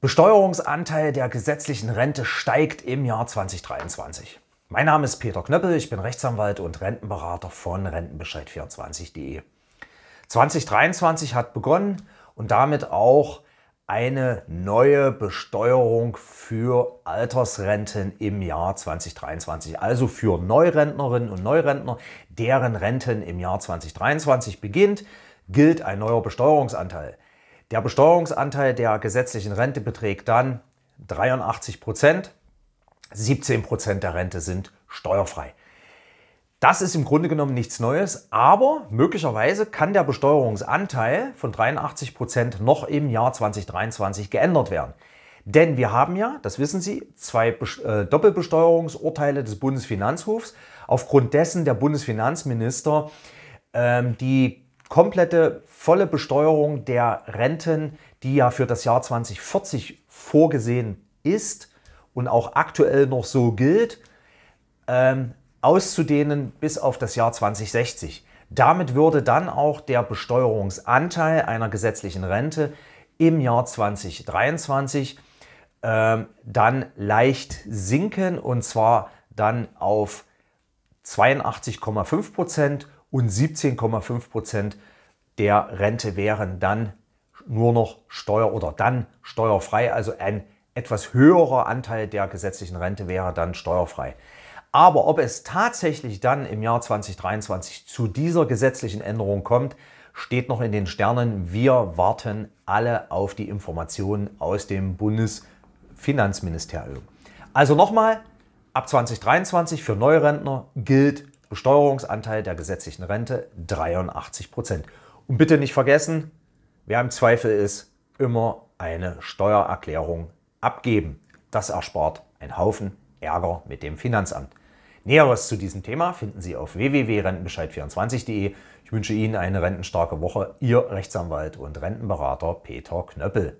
Besteuerungsanteil der gesetzlichen Rente steigt im Jahr 2023. Mein Name ist Peter Knöppel, ich bin Rechtsanwalt und Rentenberater von Rentenbescheid24.de. 2023 hat begonnen und damit auch eine neue Besteuerung für Altersrenten im Jahr 2023. Also für Neurentnerinnen und Neurentner, deren Renten im Jahr 2023 beginnt, gilt ein neuer Besteuerungsanteil. Der Besteuerungsanteil der gesetzlichen Rente beträgt dann 83 Prozent. 17 Prozent der Rente sind steuerfrei. Das ist im Grunde genommen nichts Neues, aber möglicherweise kann der Besteuerungsanteil von 83 Prozent noch im Jahr 2023 geändert werden. Denn wir haben ja, das wissen Sie, zwei äh, Doppelbesteuerungsurteile des Bundesfinanzhofs, aufgrund dessen der Bundesfinanzminister ähm, die komplette volle Besteuerung der Renten, die ja für das Jahr 2040 vorgesehen ist und auch aktuell noch so gilt, ähm, auszudehnen bis auf das Jahr 2060. Damit würde dann auch der Besteuerungsanteil einer gesetzlichen Rente im Jahr 2023 ähm, dann leicht sinken und zwar dann auf 82,5 Prozent und 17,5 Prozent der Rente wären dann nur noch steuer- oder dann steuerfrei. Also ein etwas höherer Anteil der gesetzlichen Rente wäre dann steuerfrei. Aber ob es tatsächlich dann im Jahr 2023 zu dieser gesetzlichen Änderung kommt, steht noch in den Sternen. Wir warten alle auf die Informationen aus dem Bundesfinanzministerium. Also nochmal, ab 2023 für Neurentner gilt Besteuerungsanteil der gesetzlichen Rente 83 Prozent. Und bitte nicht vergessen, wer im Zweifel ist, immer eine Steuererklärung abgeben. Das erspart einen Haufen Ärger mit dem Finanzamt. Näheres zu diesem Thema finden Sie auf www.rentenbescheid24.de. Ich wünsche Ihnen eine rentenstarke Woche. Ihr Rechtsanwalt und Rentenberater Peter Knöppel.